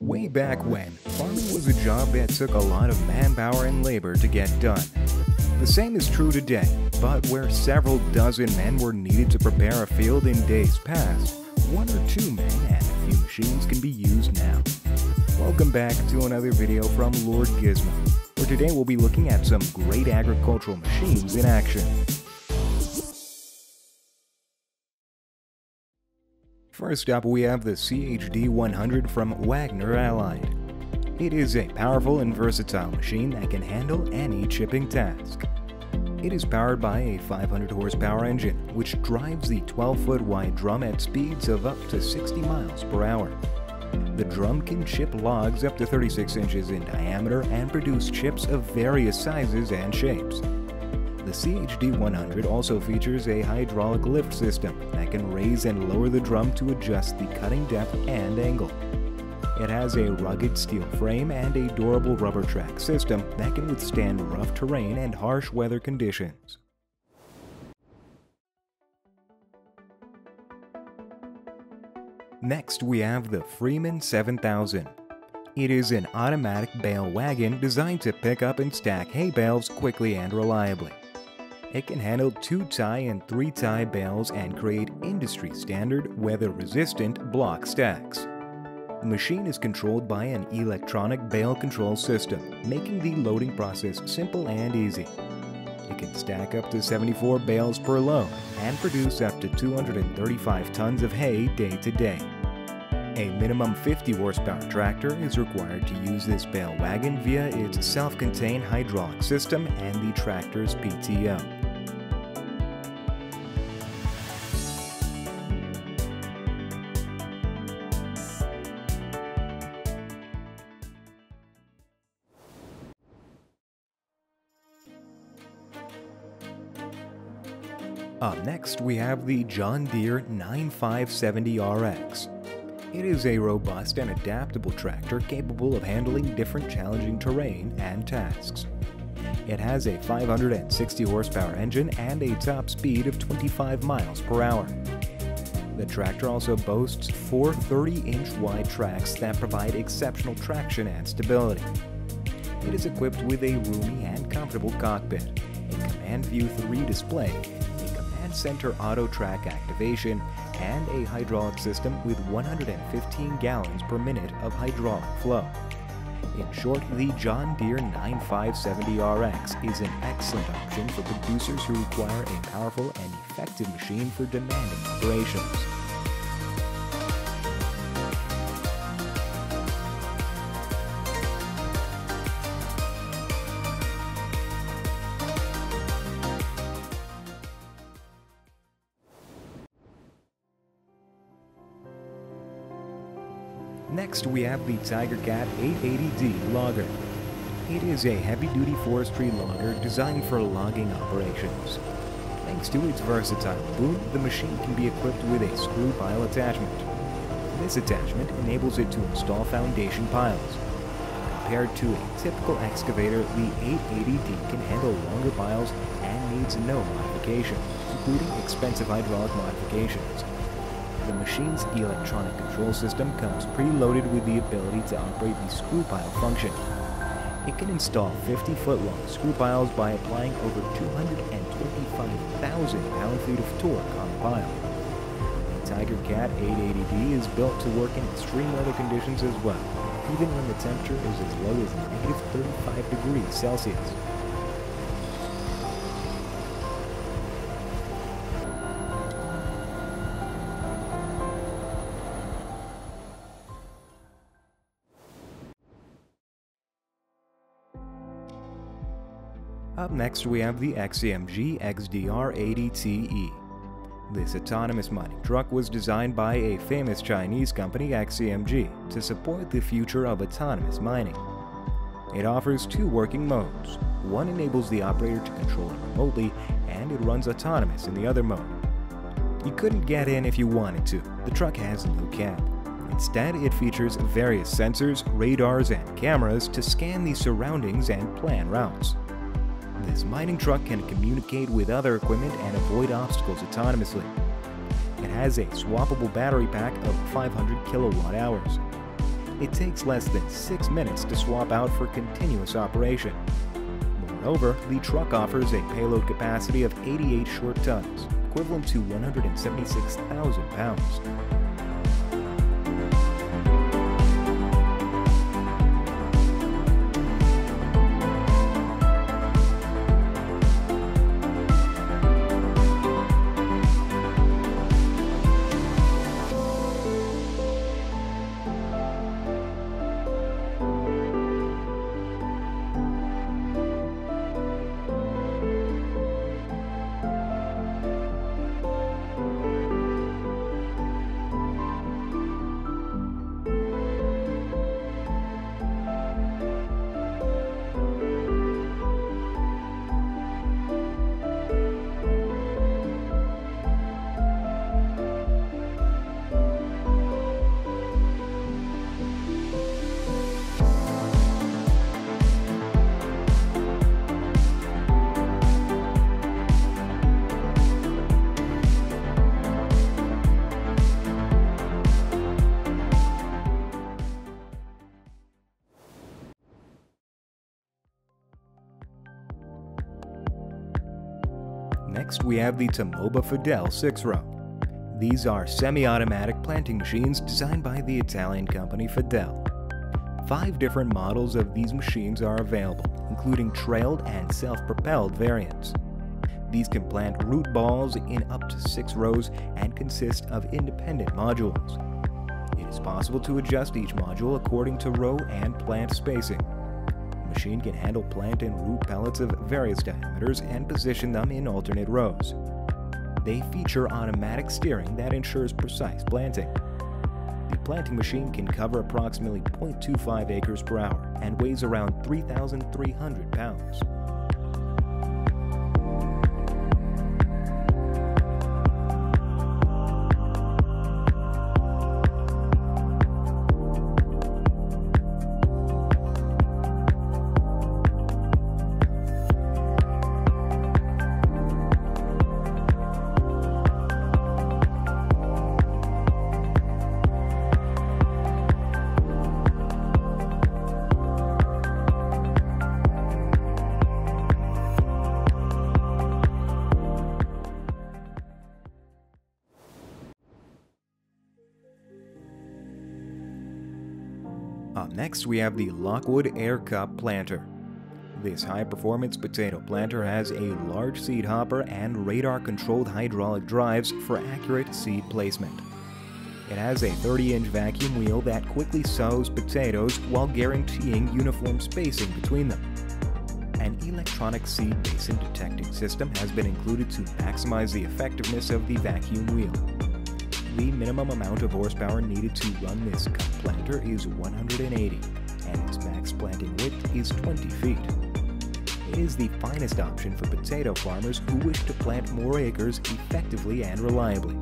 Way back when, farming was a job that took a lot of manpower and labor to get done. The same is true today, but where several dozen men were needed to prepare a field in days past, one or two men and a few machines can be used now. Welcome back to another video from Lord Gizmo, where today we'll be looking at some great agricultural machines in action. First up, we have the CHD 100 from Wagner Allied. It is a powerful and versatile machine that can handle any chipping task. It is powered by a 500 horsepower engine, which drives the 12 foot wide drum at speeds of up to 60 miles per hour. The drum can chip logs up to 36 inches in diameter and produce chips of various sizes and shapes. The CHD100 also features a hydraulic lift system that can raise and lower the drum to adjust the cutting depth and angle. It has a rugged steel frame and a durable rubber track system that can withstand rough terrain and harsh weather conditions. Next, we have the Freeman 7000. It is an automatic bale wagon designed to pick up and stack hay bales quickly and reliably. It can handle 2-tie and 3-tie bales and create industry-standard, weather-resistant block stacks. The machine is controlled by an electronic bale control system, making the loading process simple and easy. It can stack up to 74 bales per load and produce up to 235 tons of hay day to day. A minimum 50 horsepower tractor is required to use this bale wagon via its self-contained hydraulic system and the tractor's PTO. Up next, we have the John Deere 9570RX. It is a robust and adaptable tractor capable of handling different challenging terrain and tasks. It has a 560 horsepower engine and a top speed of 25 miles per hour. The tractor also boasts four 30-inch wide tracks that provide exceptional traction and stability. It is equipped with a roomy and comfortable cockpit, a Command View 3 display, a Command center AutoTrac activation, and a hydraulic system with 115 gallons per minute of hydraulic flow. In short, the John Deere 9570RX is an excellent option for producers who require a powerful and effective machine for demanding operations. Next, we have the Tigercat 880D logger. It is a heavy-duty forestry logger designed for logging operations. Thanks to its versatile boom, the machine can be equipped with a screw pile attachment. This attachment enables it to install foundation piles. Compared to a typical excavator, the 880D can handle longer piles and needs no modification, including expensive hydraulic modifications. The machine's electronic control system comes preloaded with the ability to operate the screw pile function. It can install 50-foot-long screw piles by applying over 225,000 pound-feet of torque on the pile. The Tigercat 880D is built to work in extreme weather conditions as well, even when the temperature is as low as negative 35 degrees Celsius. Up next we have the XCMG XDR80TE. This autonomous mining truck was designed by a famous Chinese company XCMG to support the future of autonomous mining. It offers two working modes. One enables the operator to control it remotely, and it runs autonomous in the other mode. You couldn't get in if you wanted to. The truck has no cab. Instead, it features various sensors, radars, and cameras to scan the surroundings and plan routes. This mining truck can communicate with other equipment and avoid obstacles autonomously. It has a swappable battery pack of 500 kilowatt hours. it takes less than 6 minutes to swap out for continuous operation. Moreover, the truck offers a payload capacity of 88 short tons, equivalent to 176,000 pounds. We have the Tomoba Fidel 6 row. These are semi automatic planting machines designed by the Italian company Fidel. Five different models of these machines are available, including trailed and self propelled variants. These can plant root balls in up to six rows and consist of independent modules. It is possible to adjust each module according to row and plant spacing machine can handle plant and root pellets of various diameters and position them in alternate rows. They feature automatic steering that ensures precise planting. The planting machine can cover approximately 0.25 acres per hour and weighs around 3,300 pounds. Up next, we have the Lockwood Air Cup Planter. This high-performance potato planter has a large seed hopper and radar-controlled hydraulic drives for accurate seed placement. It has a 30-inch vacuum wheel that quickly sows potatoes while guaranteeing uniform spacing between them. An electronic seed basin detecting system has been included to maximize the effectiveness of the vacuum wheel. The minimum amount of horsepower needed to run this cup planter is 180, and its max planting width is 20 feet. It is the finest option for potato farmers who wish to plant more acres effectively and reliably.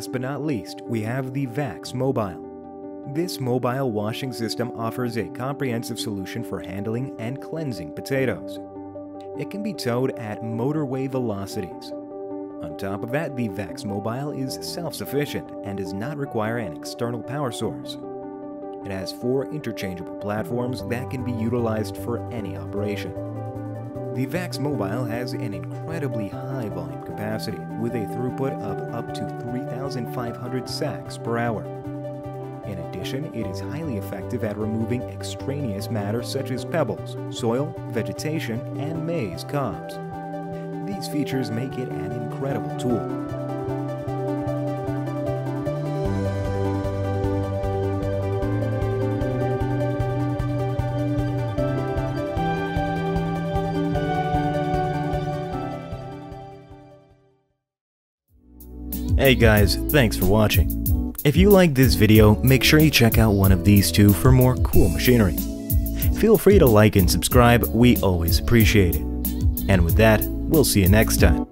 Last but not least, we have the Vax Mobile. This mobile washing system offers a comprehensive solution for handling and cleansing potatoes. It can be towed at motorway velocities. On top of that, the Vax Mobile is self-sufficient and does not require an external power source. It has four interchangeable platforms that can be utilized for any operation. The VAX Mobile has an incredibly high volume capacity with a throughput of up to 3,500 sacks per hour. In addition, it is highly effective at removing extraneous matter such as pebbles, soil, vegetation, and maize cobs. These features make it an incredible tool. Hey guys, thanks for watching. If you like this video, make sure you check out one of these two for more cool machinery. Feel free to like and subscribe, we always appreciate it. And with that, we'll see you next time.